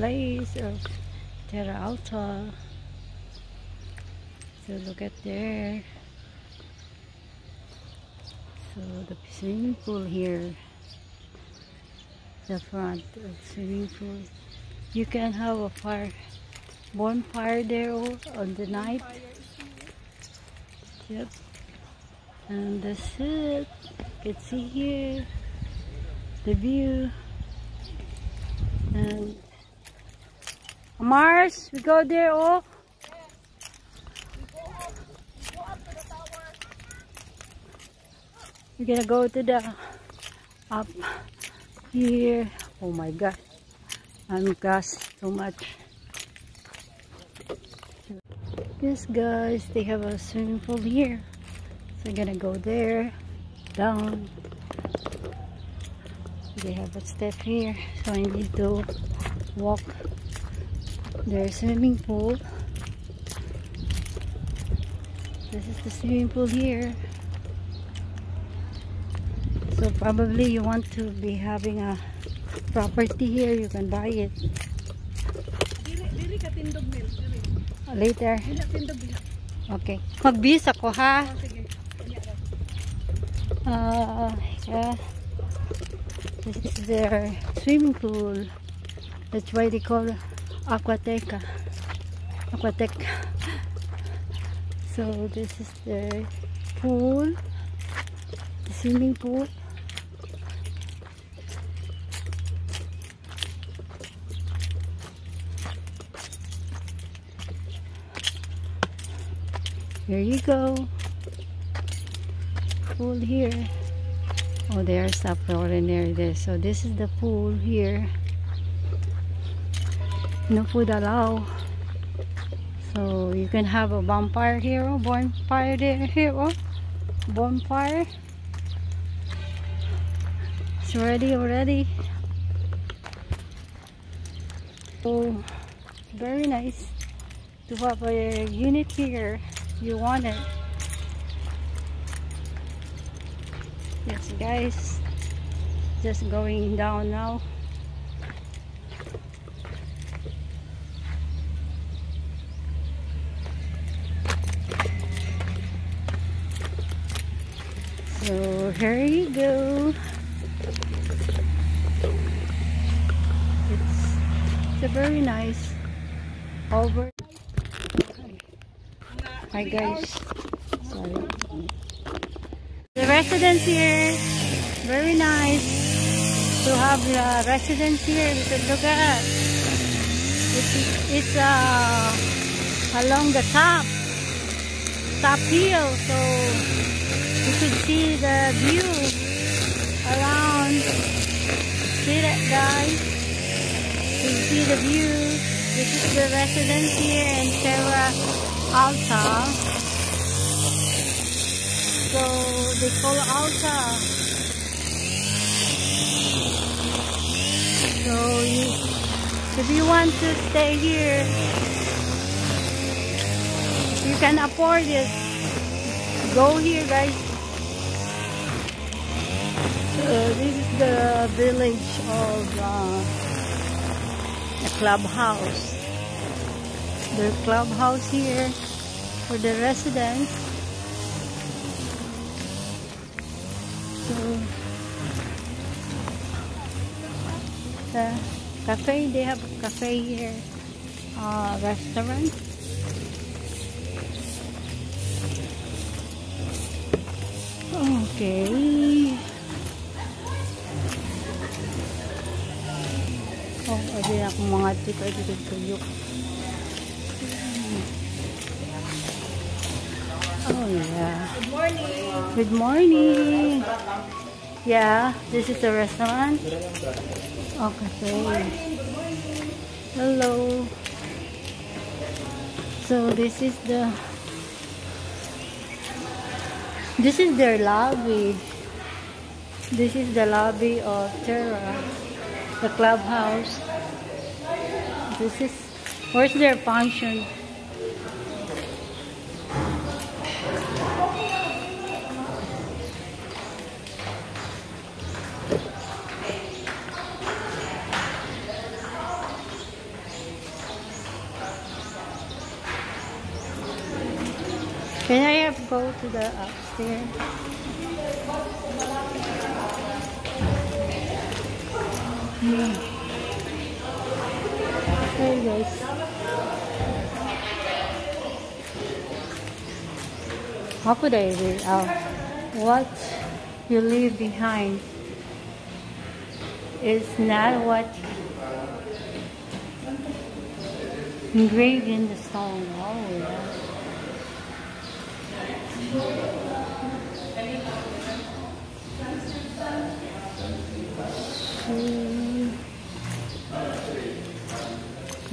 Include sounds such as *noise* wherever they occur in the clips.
place of Tierra Alta. So look at there. So the swimming pool here. The front of swimming pool. You can have a fire bonfire there on the night. Yep. And that's it. You can see here the view. And Mars, we go there oh. We're gonna go to the up here. Oh my god. I'm gas too much. Yes guys, they have a swimming pool here. So I'm gonna go there, down. They have a step here, so I need to walk their swimming pool. This is the swimming pool here. So probably you want to be having a property here, you can buy it. Later. Okay. Mag-bis ako ha. Uh, yeah. This is their swimming pool. That's why they call Aquateca. Aquatec. So this is the pool. The swimming pool. Here you go. Pool here. Oh, there's a ordinary there. So this is the pool here. No food allowed. So you can have a bonfire here. Oh, bonfire there here. Oh, bonfire. It's ready already. So very nice to have a unit here you want it. Yes guys, just going down now. So here you go. It's, it's a very nice over Hi guys. Sorry. The residents here, very nice to have the residents here because look at it's, it's uh, along the top top hill so you could see the view around see that guys you see the view this is the residence here in Tierra Alta. So they call Alta. So you, if you want to stay here, you can afford it. Go here guys. This is the village of uh, the clubhouse the clubhouse here for the residents. So, the cafe, they have a cafe here, uh, restaurant. Okay. Oh, ada akong mga tip dito tuyok. Oh, yeah. Good morning. Good morning. Yeah, this is the restaurant. Okay. Hello. So this is the this is their lobby. This is the lobby of Terra, the clubhouse. This is, where's their function? Can I have go to the upstairs? How could I read out what you leave behind is not what engraved in the stone. Oh yeah. Mm.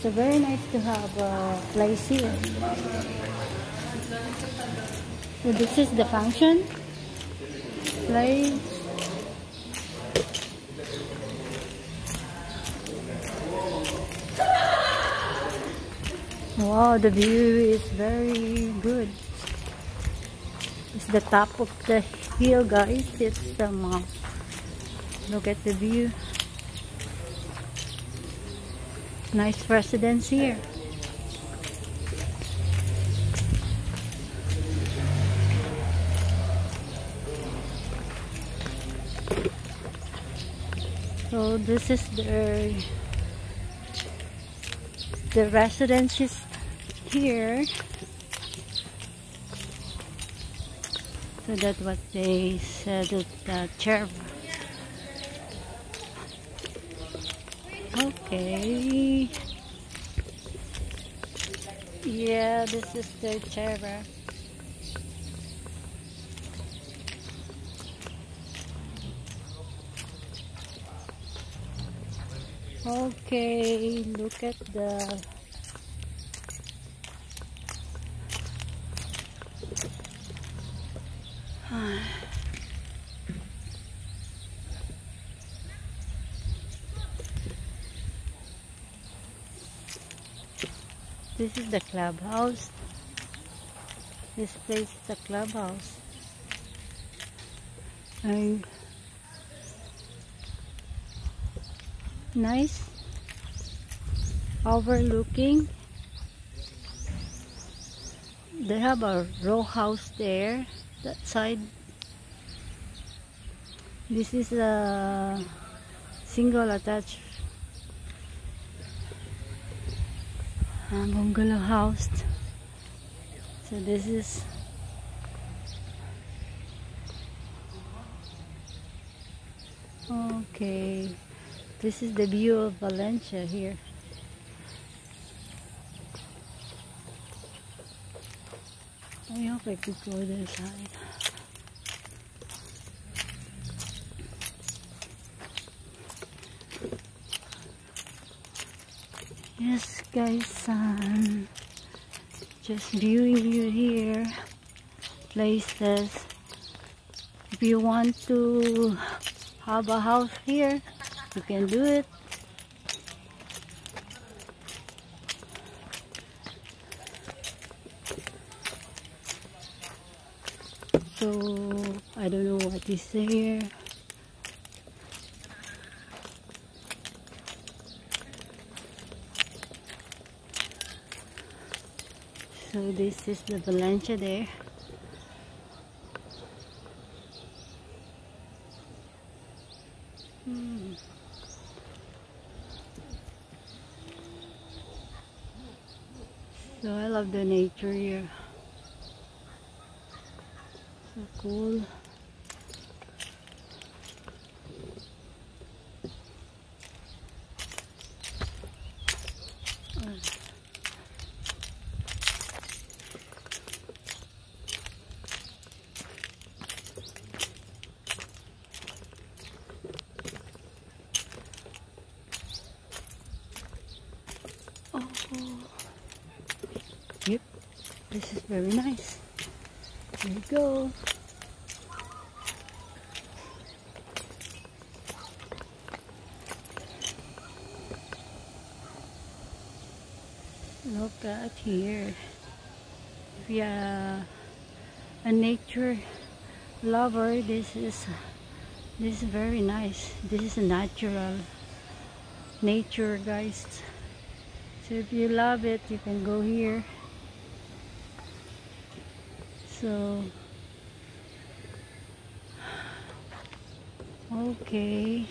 It's a very nice to have a place here. So this is the function place. Wow, the view is very good. It's the top of the hill, guys. It's the mall. Look at the view. Nice residence here. So this is the the is here. So that's what they said at the chair. Okay. Yeah, this is the chair. Okay, look at the *sighs* *sighs* This is the clubhouse. This place is the clubhouse. And nice overlooking they have a row house there that side this is a single attached uh, bungalow house. So this is okay. This is the view of Valencia here. I hope I could go side Yes guys, um, just viewing you here, places. If you want to have a house here, you can do it. So, I don't know what is here. so this is the Valencia there. Hmm. so I love the nature here. So cool this is very nice. Here we go. Look at here. If you're a nature lover, this is this is very nice. This is a natural nature, guys. So if you love it, you can go here. So, okay.